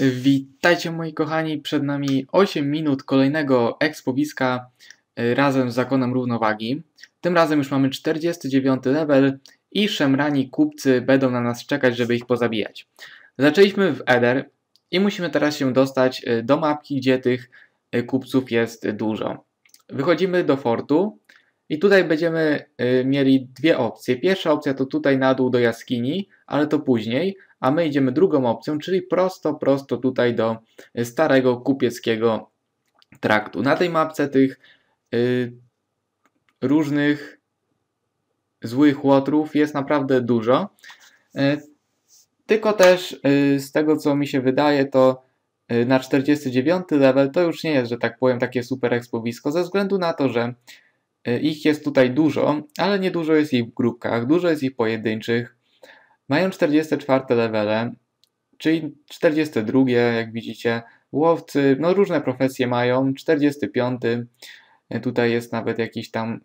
Witajcie moi kochani, przed nami 8 minut kolejnego ekspowiska y, razem z Zakonem Równowagi. Tym razem już mamy 49 level i szemrani kupcy będą na nas czekać, żeby ich pozabijać. Zaczęliśmy w Eder i musimy teraz się dostać y, do mapki, gdzie tych y, kupców jest dużo. Wychodzimy do fortu i tutaj będziemy mieli dwie opcje. Pierwsza opcja to tutaj na dół do jaskini, ale to później, a my idziemy drugą opcją, czyli prosto, prosto tutaj do starego kupieckiego traktu. Na tej mapce tych y, różnych złych łotrów jest naprawdę dużo. Y, tylko też y, z tego co mi się wydaje, to y, na 49 level to już nie jest, że tak powiem, takie super ekspowisko, ze względu na to, że y, ich jest tutaj dużo, ale nie dużo jest ich w grupkach, dużo jest ich pojedynczych. Mają 44 levele, czyli 42, jak widzicie. Łowcy, no różne profesje mają. 45, tutaj jest nawet jakiś tam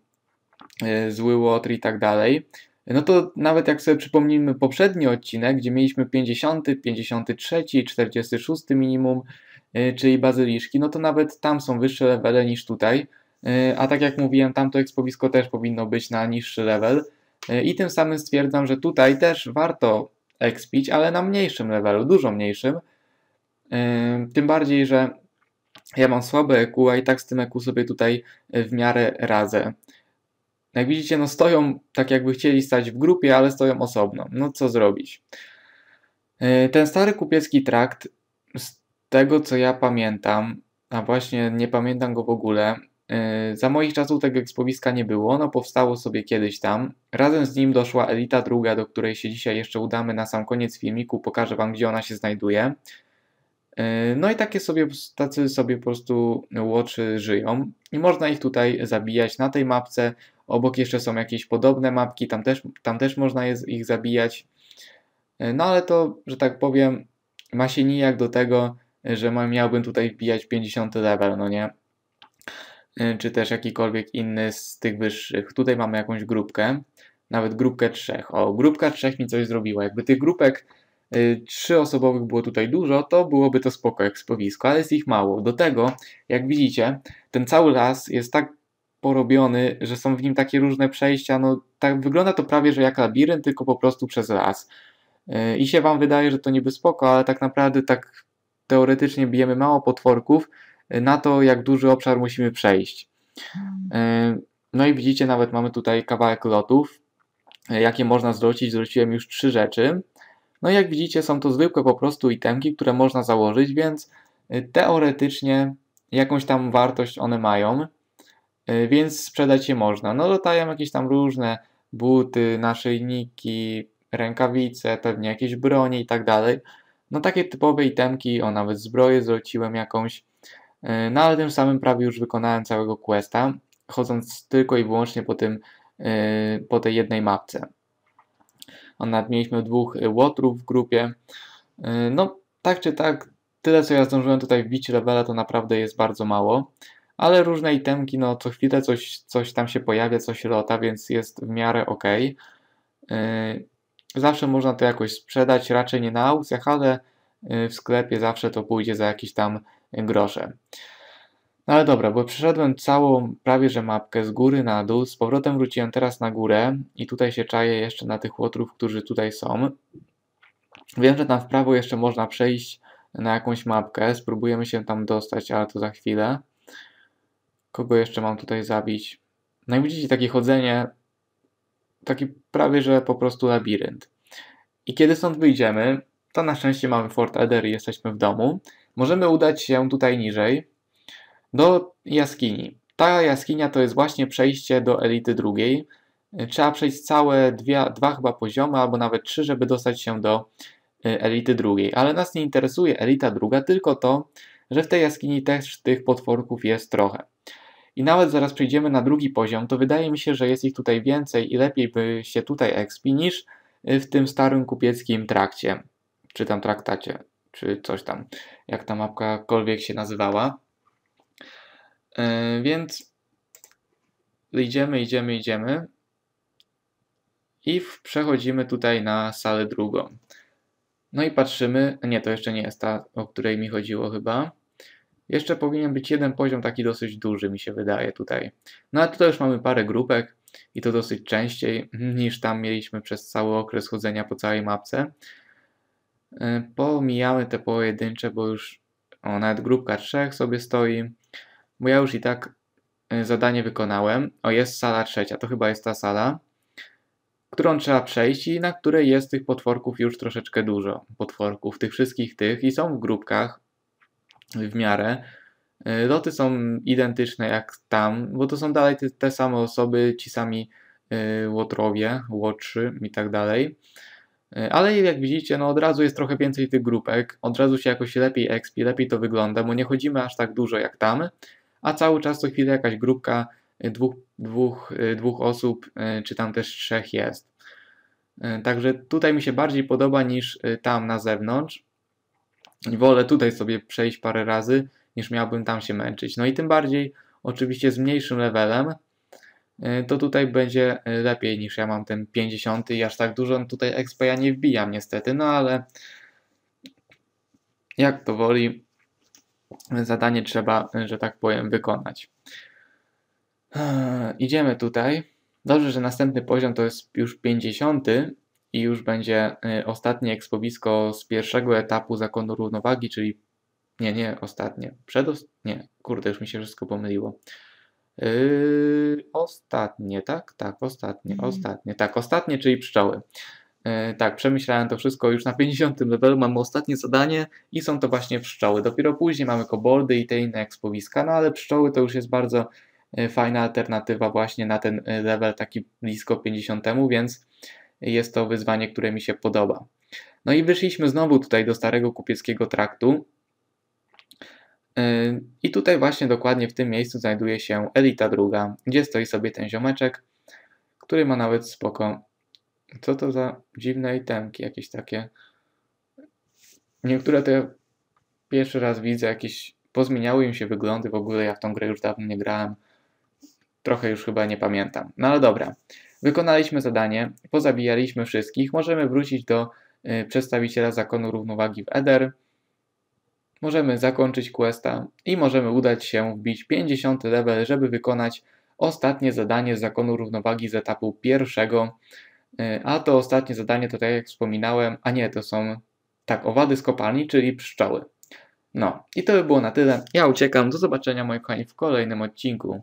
e, zły łotr i tak dalej. No to nawet jak sobie przypomnimy poprzedni odcinek, gdzie mieliśmy 50, 53, 46 minimum, czyli bazyliszki, no to nawet tam są wyższe levele niż tutaj. E, a tak jak mówiłem, tamto ekspowisko też powinno być na niższy level. I tym samym stwierdzam, że tutaj też warto expić, ale na mniejszym levelu, dużo mniejszym. Tym bardziej, że ja mam słabe EQ, a i tak z tym EQ sobie tutaj w miarę radzę. Jak widzicie, no stoją tak jakby chcieli stać w grupie, ale stoją osobno. No co zrobić? E, ten stary kupiecki trakt, z tego co ja pamiętam, a właśnie nie pamiętam go w ogóle, E, za moich czasów tego ekspowiska nie było, ono powstało sobie kiedyś tam. Razem z nim doszła Elita druga, do której się dzisiaj jeszcze udamy na sam koniec filmiku, pokażę Wam gdzie ona się znajduje. E, no i takie sobie, tacy sobie po prostu łoczy żyją i można ich tutaj zabijać na tej mapce. Obok jeszcze są jakieś podobne mapki, tam też, tam też można je, ich zabijać. E, no ale to, że tak powiem, ma się nijak do tego, że miałbym tutaj wbijać 50 level, no nie? Y, czy też jakikolwiek inny z tych wyższych. Tutaj mamy jakąś grupkę, nawet grupkę trzech. O, grupka trzech mi coś zrobiła. Jakby tych grupek y, trzyosobowych było tutaj dużo, to byłoby to spoko ekspowisko, ale jest ich mało. Do tego, jak widzicie, ten cały las jest tak porobiony, że są w nim takie różne przejścia, no tak wygląda to prawie, że jak labirynt, tylko po prostu przez las. Y, I się wam wydaje, że to niby spoko, ale tak naprawdę tak teoretycznie bijemy mało potworków, na to, jak duży obszar musimy przejść. E, no i widzicie, nawet mamy tutaj kawałek lotów, e, jakie można zwrócić. Zwróciłem już trzy rzeczy. No i jak widzicie, są to zwykłe po prostu itemki, które można założyć, więc e, teoretycznie jakąś tam wartość one mają, więc sprzedać je można. No latają jakieś tam różne buty, naszyjniki, rękawice, pewnie jakieś bronie i tak dalej. No takie typowe itemki, o nawet zbroję zwróciłem jakąś, no ale tym samym prawie już wykonałem całego questa, chodząc tylko i wyłącznie po, tym, e, po tej jednej mapce. Nawet mieliśmy dwóch łotrów w grupie. E, no tak czy tak, tyle co ja zdążyłem tutaj wbić levela to naprawdę jest bardzo mało. Ale różne itemki, no co chwilę coś, coś tam się pojawia, coś lota, więc jest w miarę ok. Zawsze można to jakoś sprzedać, raczej nie na aukcjach, ale w sklepie zawsze to pójdzie za jakiś tam grosze. No ale dobra, bo przeszedłem całą prawie że mapkę z góry na dół, z powrotem wróciłem teraz na górę i tutaj się czaję jeszcze na tych łotrów, którzy tutaj są. Wiem, że tam w prawo jeszcze można przejść na jakąś mapkę, spróbujemy się tam dostać, ale to za chwilę. Kogo jeszcze mam tutaj zabić? No i widzicie takie chodzenie, taki prawie że po prostu labirynt. I kiedy stąd wyjdziemy, to na szczęście mamy Fort Eder i jesteśmy w domu możemy udać się tutaj niżej do jaskini. Ta jaskinia to jest właśnie przejście do elity drugiej. Trzeba przejść całe dwie, dwa chyba poziomy, albo nawet trzy, żeby dostać się do e, elity drugiej. Ale nas nie interesuje elita druga, tylko to, że w tej jaskini też tych potworków jest trochę. I nawet zaraz przejdziemy na drugi poziom, to wydaje mi się, że jest ich tutaj więcej i lepiej by się tutaj expi niż w tym starym kupieckim trakcie, czy tam traktacie czy coś tam, jak ta mapkakolwiek się nazywała. Yy, więc idziemy, idziemy, idziemy i przechodzimy tutaj na salę drugą. No i patrzymy, nie, to jeszcze nie jest ta, o której mi chodziło chyba. Jeszcze powinien być jeden poziom taki dosyć duży, mi się wydaje tutaj. No a tutaj już mamy parę grupek i to dosyć częściej niż tam mieliśmy przez cały okres chodzenia po całej mapce. E, pomijamy te pojedyncze, bo już o, nawet grupka trzech sobie stoi, bo ja już i tak e, zadanie wykonałem. O, jest sala trzecia, to chyba jest ta sala, którą trzeba przejść i na której jest tych potworków już troszeczkę dużo. Potworków, tych wszystkich tych i są w grupkach w miarę. E, loty są identyczne jak tam, bo to są dalej te, te same osoby, ci sami łotrowie, łotrzy i tak dalej. E, ale jak widzicie, no od razu jest trochę więcej tych grupek, od razu się jakoś lepiej expi, lepiej to wygląda, bo nie chodzimy aż tak dużo jak tam, a cały czas co chwilę jakaś grupka e, dwóch, dwóch, e, dwóch osób, czy tam też trzech jest. Także tutaj mi się bardziej podoba niż tam na zewnątrz. Wolę tutaj sobie przejść parę razy, niż miałbym tam się męczyć. No i tym bardziej oczywiście z mniejszym levelem, to tutaj będzie e, lepiej niż ja mam ten 50 i aż tak dużo tutaj XP ja nie wbijam niestety, no ale jak to woli, zadanie trzeba, że tak powiem, wykonać. Idziemy tutaj. Dobrze, że następny poziom to jest już 50 i już będzie e, ostatnie ekspowisko z pierwszego etapu zakonu równowagi, czyli nie, nie ostatnie, przedost... nie, kurde, już mi się wszystko pomyliło. Yy, ostatnie, tak? Tak, ostatnie, mhm. ostatnie. Tak, ostatnie, czyli pszczoły. Yy, tak, przemyślałem to wszystko już na 50 levelu, mamy ostatnie zadanie i są to właśnie pszczoły. Dopiero później mamy koboldy i te inne ekspowiska, no ale pszczoły to już jest bardzo yy, fajna alternatywa właśnie na ten yy, level taki blisko 50, więc jest to wyzwanie, które mi się podoba. No i wyszliśmy znowu tutaj do starego kupieckiego traktu. I tutaj właśnie dokładnie w tym miejscu znajduje się elita druga, gdzie stoi sobie ten ziomeczek, który ma nawet spoko. Co to za dziwne itemki jakieś takie. Niektóre ja pierwszy raz widzę, jakieś pozmieniały im się wyglądy, w ogóle ja w tą grę już dawno nie grałem. Trochę już chyba nie pamiętam. No ale dobra. Wykonaliśmy zadanie, pozabijaliśmy wszystkich. Możemy wrócić do y, przedstawiciela zakonu równowagi w Eder możemy zakończyć questa i możemy udać się wbić 50 level, żeby wykonać ostatnie zadanie z zakonu równowagi z etapu pierwszego. E, a to ostatnie zadanie to tak jak wspominałem, a nie, to są tak, owady z kopalni, czyli pszczoły. No i to by było na tyle. Ja uciekam. Do zobaczenia moi kochani w kolejnym odcinku.